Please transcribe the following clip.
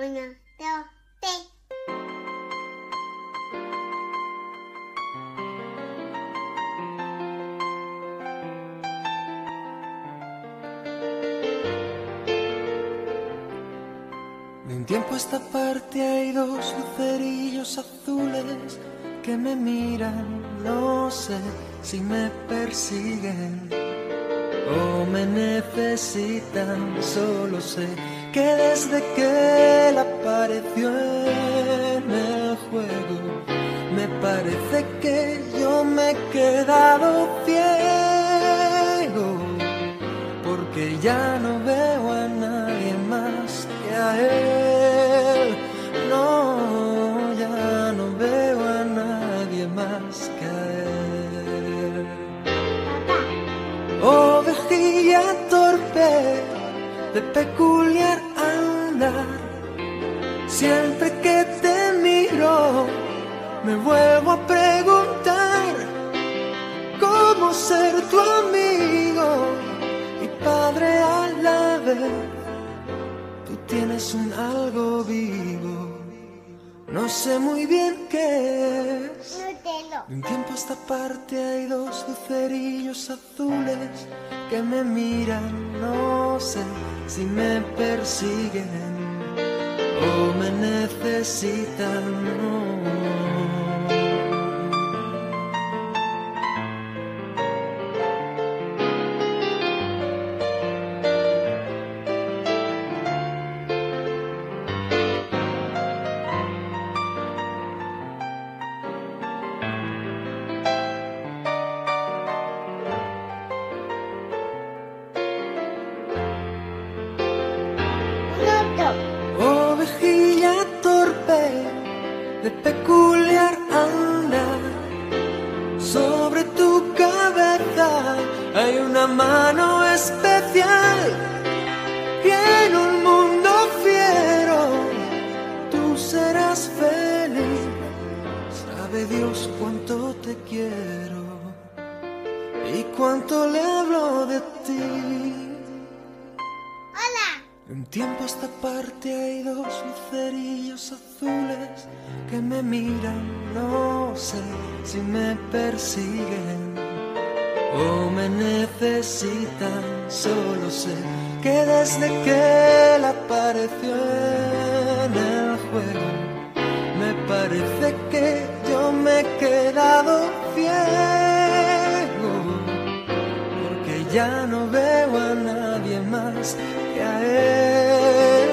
Uno, dos, tiempo esta parte hay dos lucerillos azules que me miran, no sé si me persiguen o me necesitan, solo sé que desde que apareció en el juego, me parece que yo me he quedado ciego, porque ya no veo a nadie más que a él. No, ya no veo a nadie más que a él. Ovejilla torpe, de peculiar andar. Siempre que te miro, me vuelvo a preguntar cómo ser tu amigo y padre a la vez. Tú tienes un algo vivo, no sé muy bien qué es. De un tiempo a esta parte hay dos lucerillos azules que me miran, no sé si me persiguen me necesitan. no. Peculiar andar. Sobre tu cabeza hay una mano especial. Y en un mundo fiero tú serás feliz. Sabe Dios cuánto te quiero y cuánto le hablo de ti. Un tiempo a esta parte hay dos lucerillos azules azules que me miran, no sé si me persiguen o me necesitan, solo sé que desde que él apareció en el juego, me parece que yo me he quedado ciego, porque ya no veo a nadie más que a él.